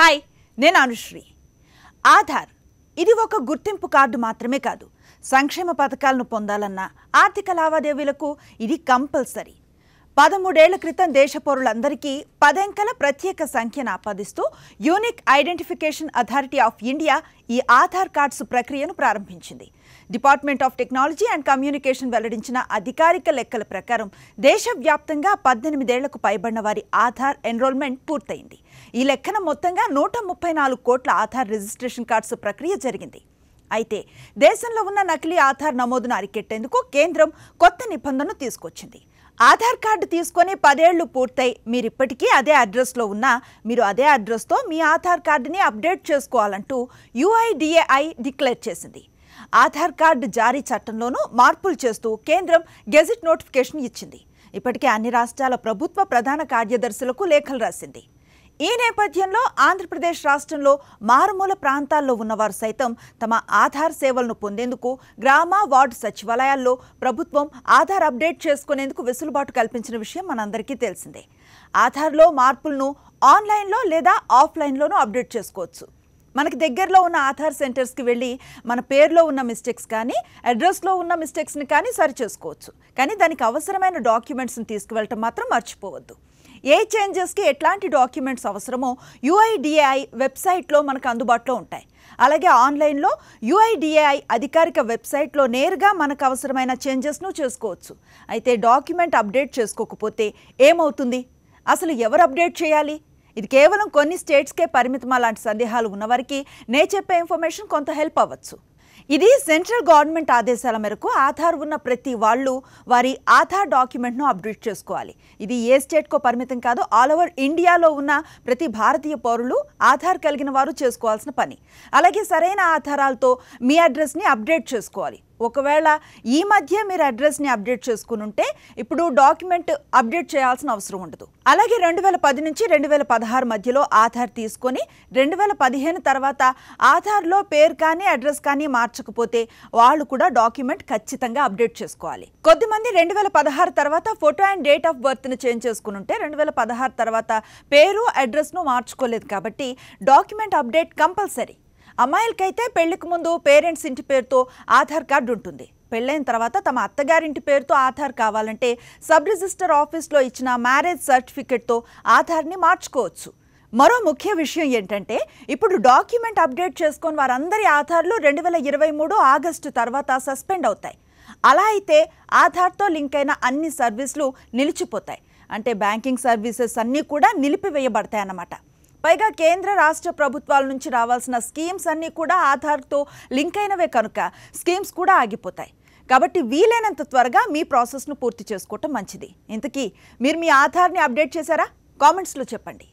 Hi నేను అనుశ్రీ. ఆధార్ ఇది ఒక గుర్తింపు కార్డు మాత్రమే కాదు. సంక్షేమ పథకాలను పొందాలన్న ఆర్థిక లావాదేవీలకు ఇది కంపల్సరీ. పదమూడేళ్ళ క్రితం దేశ పౌరులందరికీ పదెంకల ప్రత్యేక సంఖ్యను ఆపాదిస్తూ unique identification authority of India ఈ ఆధార్ కార్డ్స్ ప్రక్రియను ప్రారంభించింది. Department of technology and communication వెల్లడించిన అధికారిక లెక్కల ప్రకారం దేశవ్యాప్తంగా పద్దెనిమిదేళ్ళకు పైబడిన వారి ఆధార్ ఎన్రోల్మెంట్ పూర్తయింది. ఈ లెక్కన మొత్తంగా నూట ముప్పై నాలుగు కోట్ల ఆధార్ రిజిస్ట్రేషన్ కార్డ్స్ ప్రక్రియ జరిగింది. అయితే దేశంలో ఉన్న నకిలీ ఆధార్ నమోదును అరికెట్టేందుకు కేంద్రం కొత్త నిబంధనను తీసుకొచ్చింది. ఆధార్ కార్డు తీసుకొని పదేళ్ళు పూర్తయి మీరు ఇప్పటికీ అదే అడ్రస్లో ఉన్నా మీరు అదే అడ్రస్తో మీ ఆధార్ కార్డుని అప్డేట్ చేసుకోవాలంటూ యుఐడిఏఐ డిక్లేర్ చేసింది. ఆధార్ కార్డు జారీ చట్టంలోనూ మార్పులు చేస్తూ కేంద్రం గెజిట్ నోటిఫికేషన్ ఇచ్చింది. ఇప్పటికే అన్ని రాష్ట్రాల ప్రభుత్వ ప్రధాన కార్యదర్శులకు లేఖలు రాసింది. ఈ నేపథ్యంలో ఆంధ్రప్రదేశ్ రాష్ట్రంలో మారుమూల ప్రాంతాల్లో ఉన్నవారు సైతం తమ ఆధార్ సేవలను పొందేందుకు గ్రామ వార్డు సచివాలయాల్లో ప్రభుత్వం ఆధార్ అప్డేట్ చేసుకునేందుకు వెసులుబాటు కల్పించిన విషయం మనందరికీ తెలిసిందే. ఆధార్లో మార్పులను ఆన్లైన్లో లేదా ఆఫ్లైన్లోనూ అప్డేట్ చేసుకోవచ్చు. మనకి దగ్గరలో ఉన్న ఆధార్ సెంటర్స్కి వెళ్ళి మన పేరులో ఉన్న మిస్టేక్స్ కానీ అడ్రస్లో ఉన్న మిస్టేక్స్ని కానీ సరి చేసుకోవచ్చు కానీ దానికి అవసరమైన డాక్యుమెంట్స్ని తీసుకువెళ్ళటం మాత్రం మర్చిపోవద్దు. ఏ చేంజెస్కి ఎట్లాంటి డాక్యుమెంట్స్ అవసరమో యుఐడిఏఐ వెబ్సైట్లో మనకు అందుబాటులో ఉంటాయి. అలాగే ఆన్లైన్లో యుఐడిఏఐ అధికారిక వెబ్సైట్లో నేరుగా మనకు అవసరమైన చేంజెస్ను చేసుకోవచ్చు. అయితే డాక్యుమెంట్ అప్డేట్ చేసుకోకపోతే ఏమవుతుంది? అసలు ఎవరు అప్డేట్ చేయాలి? ఇది కేవలం కొన్ని స్టేట్స్కే పరిమితం అలాంటి సందేహాలు ఉన్నవారికి నే చెప్పే ఇన్ఫర్మేషన్ కొంత హెల్ప్ అవ్వచ్చు. ఇది సెంట్రల్ గవర్నమెంట్ ఆదేశాల మేరకు ఆధార్ ఉన్న ప్రతి వాళ్ళు వారి ఆధార్ డాక్యుమెంట్ను అప్డేట్ చేసుకోవాలి. ఇది ఏ స్టేట్కో పరిమితం కాదు ఆల్ ఓవర్ ఇండియాలో ఉన్న ప్రతి భారతీయ పౌరులు ఆధార్ కలిగిన వారు చేసుకోవాల్సిన పని. అలాగే సరైన ఆధారాలతో మీ అడ్రస్ని అప్డేట్ చేసుకోవాలి. ఒకవేళ ఈ మధ్య మీరు అడ్రస్ని అప్డేట్ చేసుకుని ఉంటే ఇప్పుడు డాక్యుమెంట్ అప్డేట్ చేయాల్సిన అవసరం ఉండదు. అలాగే రెండు వేల పది నుంచి రెండు వేల పదహారు మధ్యలో ఆధార్ తీసుకొని రెండు వేల పదిహేను తర్వాత ఆధార్లో పేరు కానీ అడ్రస్ కానీ మార్చకపోతే వాళ్ళు కూడా డాక్యుమెంట్ ఖచ్చితంగా అప్డేట్ చేసుకోవాలి. కొద్దిమంది రెండు వేల పదహారు తర్వాత ఫోటో అండ్ డేట్ ఆఫ్ బర్త్ని చేంజ్ చేసుకుని ఉంటే రెండు వేల పదహారు తర్వాత పేరు అడ్రస్ను మార్చుకోలేదు కాబట్టి డాక్యుమెంట్ అప్డేట్ కంపల్సరీ. అమ్మాయిలకైతే పెళ్ళికి ముందు పేరెంట్స్ ఇంటి పేరుతో ఆధార్ కార్డు ఉంటుంది. పెళ్ళైన తర్వాత తమ అత్తగారింటి పేరుతో ఆధార్ కావాలంటే సబ్ రిజిస్టర్ ఆఫీస్లో ఇచ్చిన మ్యారేజ్ సర్టిఫికెట్తో ఆధార్ని మార్చుకోవచ్చు. మరో ముఖ్య విషయం ఏంటంటే ఇప్పుడు డాక్యుమెంట్ అప్డేట్ చేసుకొని వారందరి ఆధార్లు రెండు వేల ఇరవై మూడు ఆగస్టు తర్వాత సస్పెండ్ అవుతాయి. అలా అయితే ఆధార్తో లింక్ అయిన అన్ని సర్వీసులు నిలిచిపోతాయి. అంటే బ్యాంకింగ్ సర్వీసెస్ అన్నీ కూడా నిలిపివేయబడతాయి అన్నమాట. పైగా కేంద్ర రాష్ట్ర ప్రభుత్వాల నుంచి రావాల్సిన స్కీమ్స్ అన్నీ కూడా ఆధార్తో లింక్ అయినవే కనుక స్కీమ్స్ కూడా ఆగిపోతాయి. కాబట్టి వీలైనంత త్వరగా మీ ప్రాసెస్ను పూర్తి చేసుకోవటం మంచిది. ఇంతకీ మీరు మీ ఆధార్ని అప్డేట్ చేశారా? కామెంట్స్లో చెప్పండి.